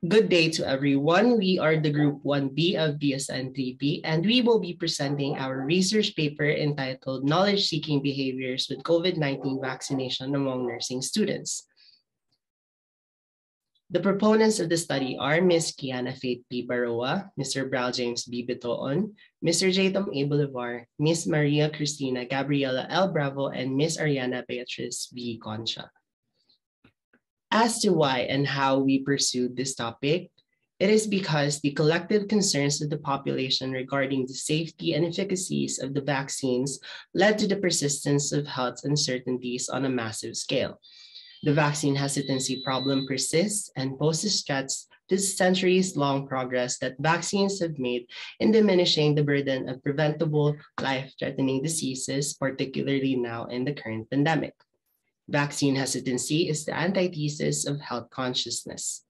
Good day to everyone. We are the Group 1B of BSN 3B, and we will be presenting our research paper entitled Knowledge Seeking Behaviors with COVID 19 Vaccination Among Nursing Students. The proponents of the study are Ms. Kheahna Faith P. Barroa, Mr. Bryle James B. Bito-On, Mr. Jay Tom A. Bolivar, Ms. Maria Christina Gabriela L. Bravo, and Ms. Arianna Beatrice V. Concha. As to why and how we pursued this topic, it is because the collective concerns of the population regarding the safety and efficacies of the vaccines led to the persistence of health uncertainties on a massive scale. The vaccine hesitancy problem persists and poses threats to centuries long progress that vaccines have made in diminishing the burden of preventable life threatening diseases, particularly now in the current pandemic. Vaccine hesitancy is the antithesis of health consciousness.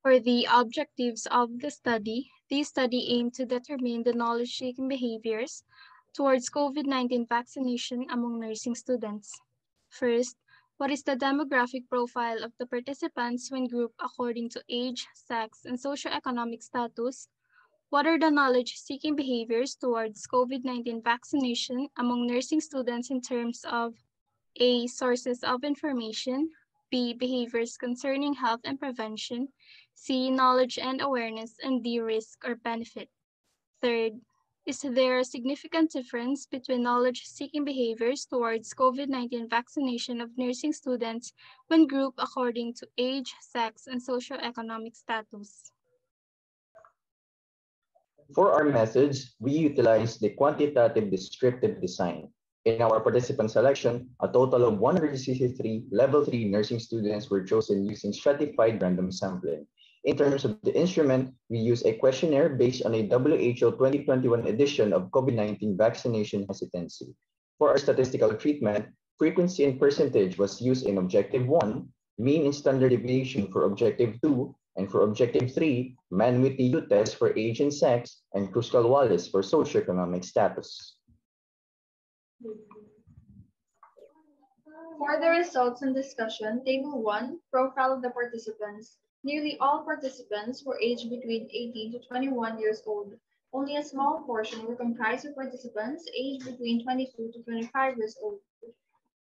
For the objectives of the study, the study aimed to determine the knowledge-seeking behaviors towards COVID-19 vaccination among nursing students. First, what is the demographic profile of the participants when grouped according to age, sex, and socioeconomic status what are the knowledge-seeking behaviors towards COVID-19 vaccination among nursing students in terms of A. Sources of information, B. Behaviors concerning health and prevention, C. Knowledge and awareness, and D. Risk or benefit. Third, is there a significant difference between knowledge-seeking behaviors towards COVID-19 vaccination of nursing students when grouped according to age, sex, and socioeconomic status? For our methods, we utilize the quantitative descriptive design. In our participant selection, a total of 163 level 3 nursing students were chosen using stratified random sampling. In terms of the instrument, we use a questionnaire based on a WHO 2021 edition of COVID-19 vaccination hesitancy. For our statistical treatment, frequency and percentage was used in objective 1, mean and standard deviation for objective 2, and for objective three, Mann-Whitney U test for age and sex, and Kruskal-Wallis for socioeconomic status. For the results and discussion, Table 1, Profile of the Participants. Nearly all participants were aged between 18 to 21 years old. Only a small portion were comprised of participants aged between 22 to 25 years old.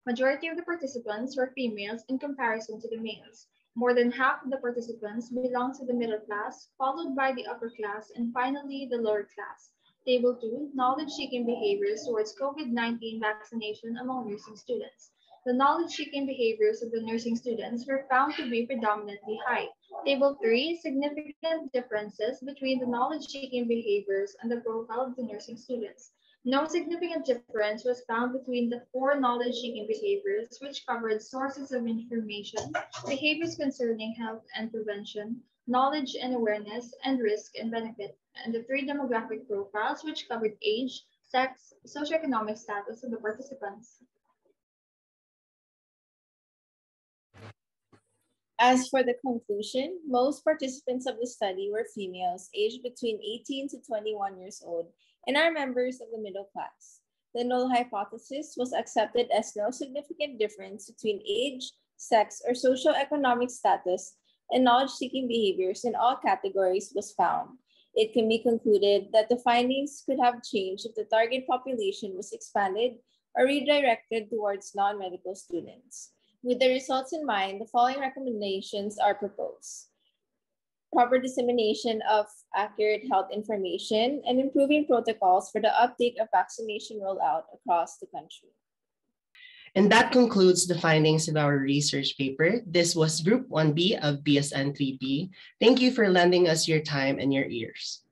Majority of the participants were females in comparison to the males. More than half of the participants belong to the middle class, followed by the upper class, and finally the lower class. Table 2, Knowledge-Seeking Behaviors Towards COVID-19 Vaccination Among Nursing Students. The knowledge-seeking behaviors of the nursing students were found to be predominantly high. Table 3, Significant Differences Between the Knowledge-Seeking Behaviors and the Profile of the Nursing Students. No significant difference was found between the four knowledge-seeking behaviors, which covered sources of information, behaviors concerning health and prevention, knowledge and awareness, and risk and benefit, and the three demographic profiles, which covered age, sex, socioeconomic status of the participants. As for the conclusion, most participants of the study were females aged between 18 to 21 years old and are members of the middle class. The null hypothesis was accepted as no significant difference between age, sex, or socioeconomic status and knowledge-seeking behaviors in all categories was found. It can be concluded that the findings could have changed if the target population was expanded or redirected towards non-medical students. With the results in mind, the following recommendations are proposed proper dissemination of accurate health information, and improving protocols for the update of vaccination rollout across the country. And that concludes the findings of our research paper. This was Group 1B of BSN 3B. Thank you for lending us your time and your ears.